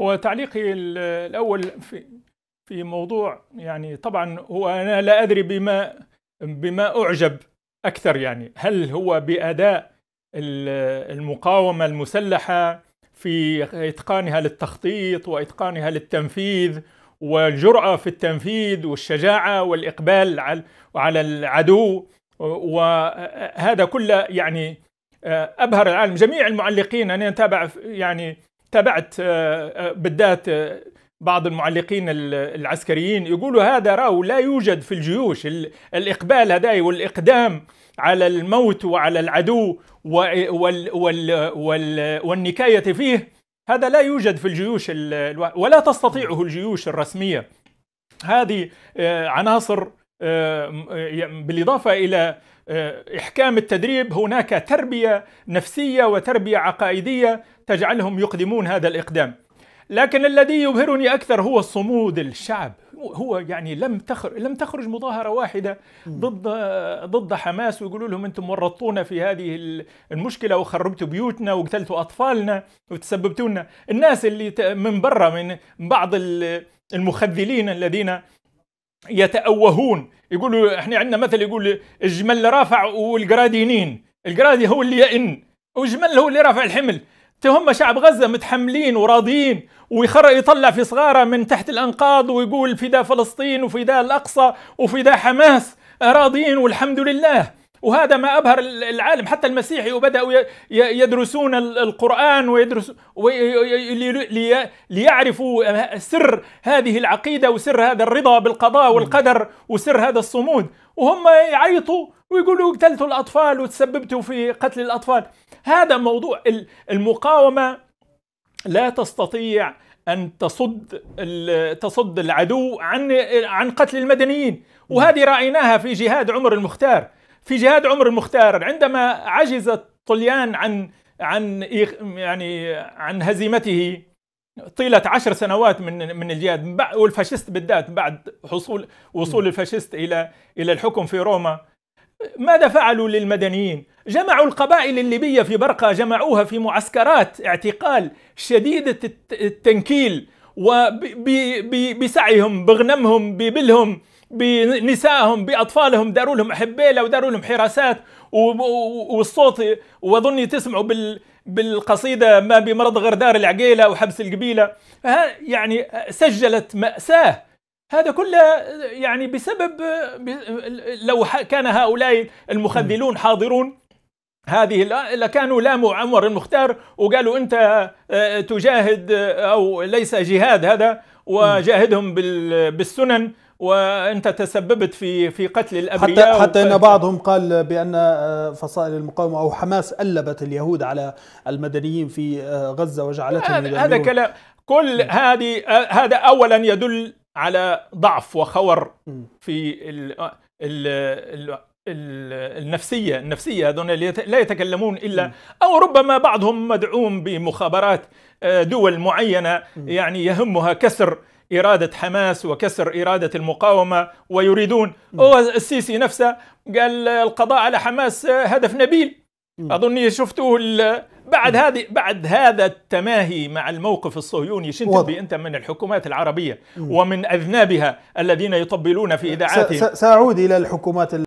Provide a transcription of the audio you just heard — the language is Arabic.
هو تعليقي الأول في في موضوع يعني طبعا هو أنا لا أدري بما بما أعجب أكثر يعني. هل هو بأداء المقاومة المسلحة في إتقانها للتخطيط وإتقانها للتنفيذ والجرأة في التنفيذ والشجاعة والإقبال على العدو؟ وهذا كله يعني أبهر العالم. جميع المعلقين أنا أتابع يعني تابعت بالذات بعض المعلقين العسكريين يقولوا هذا راو لا يوجد في الجيوش الإقبال هذا والإقدام على الموت وعلى العدو والنكاية فيه هذا لا يوجد في الجيوش ولا تستطيعه الجيوش الرسمية. هذه عناصر بالإضافة إلى إحكام التدريب هناك تربية نفسية وتربية عقائدية تجعلهم يقدمون هذا الإقدام. لكن الذي يبهرني أكثر هو صمود الشعب. هو يعني لم تخرج لم تخرج مظاهرة واحدة ضد ضد حماس ويقولوا لهم أنتم ورطونا في هذه المشكلة وخربتوا بيوتنا وقتلتوا أطفالنا وتسببتوا لنا الناس اللي من برا من بعض المخذلين الذين يتأوهون. يقولوا إحنا عندنا مثل يقول الجمل رافع والقرادينين. القرادي هو اللي يئن والجمل هو اللي رافع الحمل. هم شعب غزة متحملين وراضيين ويخر يطلع في صغارة من تحت الأنقاض ويقول فداء فلسطين وفداء الأقصى وفداء حماس راضيين والحمد لله. وهذا ما أبهر العالم. حتى المسيحي وبدأوا يدرسون القرآن ويدرسوا ليعرفوا سر هذه العقيدة وسر هذا الرضا بالقضاء والقدر وسر هذا الصمود. وهم يعيطوا ويقولوا قتلتوا الأطفال وتسببتوا في قتل الأطفال. هذا موضوع المقاومة لا تستطيع أن تصد تصد العدو عن عن قتل المدنيين. وهذه رأيناها في جهاد عمر المختار. في جهاد عمر المختار. عندما عجز طليان عن عن يعني عن هزيمته طيلة عشر سنوات من من الجهاد والفاشيست بالذات بعد حصول وصول الفاشيست إلى إلى الحكم في روما. ماذا فعلوا للمدنيين؟ جمعوا القبائل الليبية في برقة جمعوها في معسكرات اعتقال شديدة التنكيل وبسعيهم بغنمهم ببلهم بنسائهم بأطفالهم داروا لهم حبيله وداروا لهم حراسات. والصوت واظني تسمعوا بال بالقصيدة ما بمرض غير دار العقيلة وحبس القبيلة. يعني سجلت مأساة. هذا كله يعني بسبب لو كان هؤلاء المخذلون حاضرون. هذه لكانوا لاموا عمر المختار وقالوا أنت تجاهد أو ليس جهاد هذا وجاهدهم بالسنن وأنت تسببت في في قتل الأبرياء حتى حتى إن بعضهم قال بأن فصائل المقاومة أو حماس ألبت اليهود على المدنيين في غزة وجعلتهم هذا كلام. كل هذه هذا اولا يدل على ضعف وخور في ال ال النفسية النفسية هذول لا يتكلمون إلا أو ربما بعضهم مدعوم بمخابرات دول معينة يعني يهمها كسر إرادة حماس وكسر إرادة المقاومة ويريدون. هو السيسي نفسه قال القضاء على حماس هدف نبيل. أظني شفتوه بعد هذه بعد هذا التماهي مع الموقف الصهيوني شنتبي انت من الحكومات العربية ومن أذنابها الذين يطبلون في إذاعاتهم. سأعود إلى الحكومات